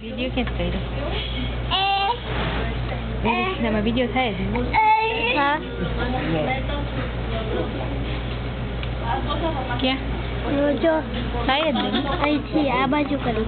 video ક્યાં કર્યો એમાં વીડિયો થાય છે હા ક્યાં જો થાય જ અહીંથી આ બાજુ કરી